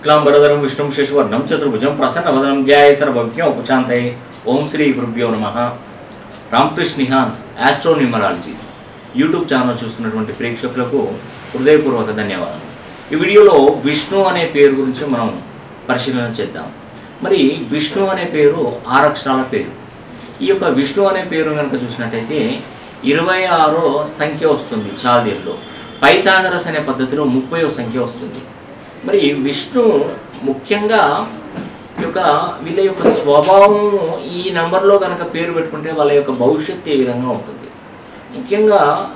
శుక్లాంబరధరం విష్ణుం శశివర్ణం చతుర్భుజం ప్రసన్నవదనం ధ్యాయ సర్వజ్ఞ ఉపశాంతయే ఓం శ్రీ గురుభ్యో నమ రామకృష్ణ నిహాన్ యూట్యూబ్ ఛానల్ చూస్తున్నటువంటి ప్రేక్షకులకు హృదయపూర్వక ధన్యవాదాలు ఈ వీడియోలో విష్ణు అనే పేరు గురించి మనం పరిశీలన చేద్దాం. మరి విష్ణు అనే పేరు ఆరక్షరాల పేరు. ఈ యొక్క విష్ణు అనే పేరు కనుక చూసినట్టయితే ఇరవై ఆరో సంఖ్య వస్తుంది చాల్దీల్లో పైథాగరస్ అనే పద్ధతిలో ముప్పై సంఖ్య వస్తుంది. మరి విష్ణు ముఖ్యంగా ఈ యొక్క వీళ్ళ యొక్క స్వభావం ఈ నెంబర్లో కనుక పేరు పెట్టుకుంటే వాళ్ళ యొక్క భవిష్యత్తు ఏ విధంగా ఉంటుంది? ముఖ్యంగా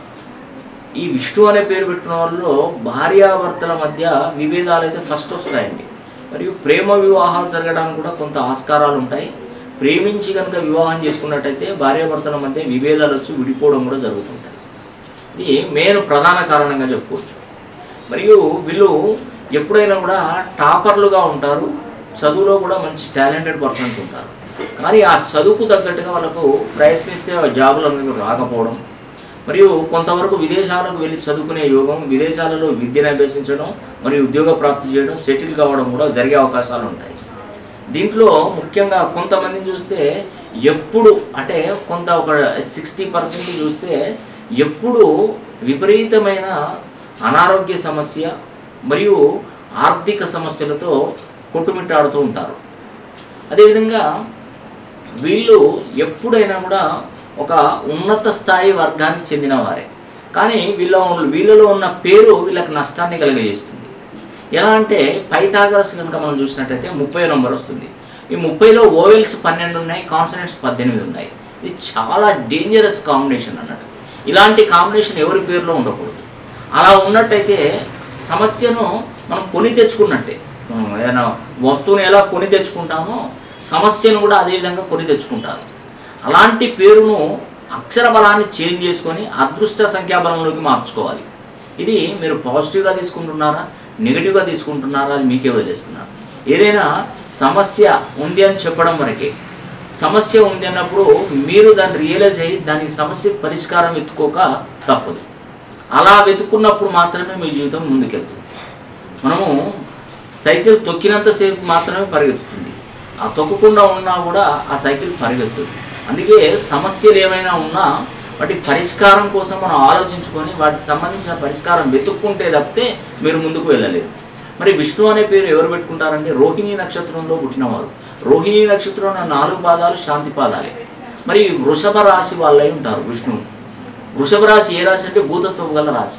ఈ విష్ణు అనే పేరు పెట్టుకున్న వాళ్ళలో భార్యాభర్తల మధ్య విభేదాలు అయితే ఫస్ట్ వస్తాయండి. మరియు ప్రేమ వివాహాలు జరగడానికి కూడా కొంత ఆస్కారాలు ఉంటాయి. ప్రేమించి కనుక వివాహం చేసుకున్నట్టయితే భార్యాభర్తల మధ్య విభేదాలు వచ్చి విడిపోవడం కూడా జరుగుతుంటాయి. ఇది మెయిన్ ప్రధాన కారణంగా చెప్పుకోవచ్చు. మరియు వీళ్ళు ఎప్పుడైనా కూడా టాపర్లుగా ఉంటారు చదువులో కూడా మంచి టాలెంటెడ్ పర్సన్స్ ఉంటారు. కానీ ఆ చదువుకు తగ్గట్టుగా వాళ్ళకు ప్రయత్నిస్తే ఆ జాబులు అనేవి రాకపోవడం మరియు కొంతవరకు విదేశాలకు వెళ్ళి చదువుకునే యోగం విదేశాలలో విద్యను అభ్యసించడం మరియు ఉద్యోగ ప్రాప్తి చేయడం సెటిల్ కావడం కూడా జరిగే అవకాశాలు ఉంటాయి. దీంట్లో ముఖ్యంగా కొంతమందిని చూస్తే ఎప్పుడు అంటే కొంత ఒక సిక్స్టీ పర్సెంట్ చూస్తే ఎప్పుడు విపరీతమైన అనారోగ్య సమస్య మరియు ఆర్థిక సమస్యలతో కొట్టుమిట్టాడుతూ ఉంటారు. అదేవిధంగా వీళ్ళు ఎప్పుడైనా కూడా ఒక ఉన్నత స్థాయి వర్గానికి చెందినవారే. కానీ వీళ్ళ వీళ్ళలో ఉన్న పేరు వీళ్ళకి నష్టాన్ని కలిగజేస్తుంది. ఎలా అంటే పైథాగరస్ కనుక మనం చూసినట్టయితే ముప్పై నెంబర్ వస్తుంది. ఈ ముప్పైలో ఓవెల్స్ పన్నెండు ఉన్నాయి కాన్సనెంట్స్ పద్దెనిమిది ఉన్నాయి. ఇది చాలా డేంజరస్ కాంబినేషన్ అన్నట్టు. ఇలాంటి కాంబినేషన్ ఎవరి పేరులో ఉండకూడదు. అలా ఉన్నట్టయితే సమస్యను మనం కొని తెచ్చుకున్నట్టే. మనం ఏదైనా వస్తువుని ఎలా కొని తెచ్చుకుంటామో సమస్యను కూడా అదే విధంగా కొని తెచ్చుకుంటారు. అలాంటి పేరును అక్షర బలాన్ని చేంజ్ చేసుకొని అదృష్ట సంఖ్యాబలంలోకి మార్చుకోవాలి. ఇది మీరు పాజిటివ్గా తీసుకుంటున్నారా నెగిటివ్గా తీసుకుంటున్నారా అది మీకే వదిలేస్తున్నారు. ఏదైనా సమస్య ఉంది అని చెప్పడం వరకే. సమస్య ఉంది అన్నప్పుడు మీరు దాన్ని రియలైజ్ అయ్యి దాని సమస్యకు పరిష్కారం ఎత్తుకోక తప్పదు. అలా వెతుక్కున్నప్పుడు మాత్రమే మీ జీవితం ముందుకెళ్తుంది. మనము సైకిల్ తొక్కినంతసేపు మాత్రమే పరిగెత్తుతుంది. ఆ తొక్కకుండా ఉన్నా కూడా ఆ సైకిల్ పరిగెత్తుంది. అందుకే సమస్యలు ఏమైనా ఉన్నా వాటి పరిష్కారం కోసం మనం ఆలోచించుకొని వాటికి సంబంధించిన పరిష్కారం వెతుక్కుంటే తప్పితే మీరు ముందుకు వెళ్ళలేరు. మరి విష్ణు అనే పేరు ఎవరు పెట్టుకుంటారంటే రోహిణి నక్షత్రంలో పుట్టినవారు. రోహిణి నక్షత్రంలో నాలుగు పాదాలు శాంతి పాదాలే. మరి వృషభ రాశి వాళ్ళై ఉంటారు విష్ణువు. వృషభ రాశి ఏ రాశి అంటే భూతత్వం గల రాశి.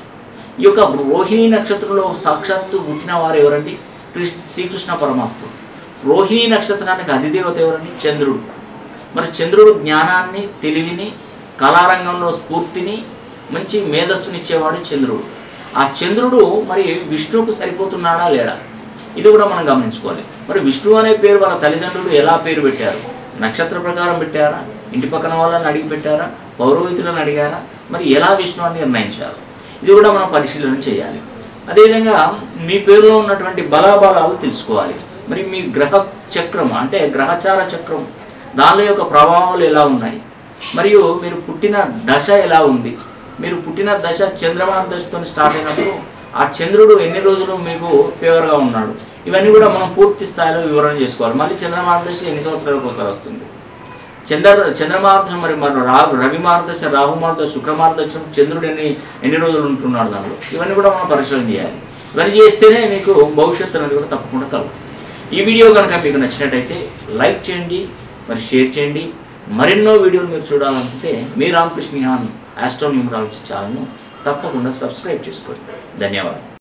ఈ యొక్క రోహిణి నక్షత్రంలో సాక్షాత్తు పుట్టిన వారు ఎవరండి? శ్రీకృష్ణ పరమాత్ముడు. రోహిణి నక్షత్రానికి అధిదేవత ఎవరండి? చంద్రుడు. మరి చంద్రుడు జ్ఞానాన్ని తెలివిని కళారంగంలో స్ఫూర్తిని మంచి మేధస్సునిచ్చేవాడు చంద్రుడు. ఆ చంద్రుడు మరి విష్ణువుకు సరిపోతున్నాడా లేడా? ఇది కూడా మనం గమనించుకోవాలి. మరి విష్ణు అనే పేరు వాళ్ళ తల్లిదండ్రులు ఎలా పేరు పెట్టారు? నక్షత్ర ప్రకారం పెట్టారా? ఇంటి పక్కన వాళ్ళని అడిగి పెట్టారా? పౌరోహితులను అడిగారా? మరి ఎలా విష్ణు అని నిర్ణయించారు? ఇది కూడా మనం పరిశీలన చేయాలి. అదేవిధంగా మీ పేరులో ఉన్నటువంటి బలాబలాలు తెలుసుకోవాలి. మరి మీ గ్రహ చక్రం అంటే గ్రహచార చక్రం దానిలో యొక్క ప్రభావాలు ఎలా ఉన్నాయి? మరియు మీరు పుట్టిన దశ ఎలా ఉంది? మీరు పుట్టిన దశ చంద్రమాన దశతో స్టార్ట్ అయినప్పుడు ఆ చంద్రుడు ఎన్ని రోజులు మీకు ఫేవర్గా ఉన్నాడు? ఇవన్నీ కూడా మనం పూర్తి స్థాయిలో వివరణ చేసుకోవాలి. మళ్ళీ చంద్రమాన దశ ఎన్ని సంవత్సరాలకు ఒకసారి వస్తుంది? చంద్ర చంద్రమార్థం మరి మన రా రవి మార్గదశ రాహు మార్గదశ శుక్ర చంద్రుడు ఎన్ని ఎన్ని రోజులు ఉంటున్నాడు దానిలో ఇవన్నీ కూడా మనం పరిశీలన చేయాలి. ఇవన్నీ చేస్తేనే మీకు భవిష్యత్తు అనేది కూడా తప్పకుండా కలుగుతుంది. ఈ వీడియో కనుక మీకు నచ్చినట్టయితే లైక్ చేయండి మరి షేర్ చేయండి. మరెన్నో వీడియోలు మీరు చూడాలనుకుంటే మీ రామకృష్ణ నిహాన్ ఆస్ట్రో న్యూమరాలజీ ఛానల్ను తప్పకుండా సబ్స్క్రైబ్ చేసుకోండి. ధన్యవాదాలు.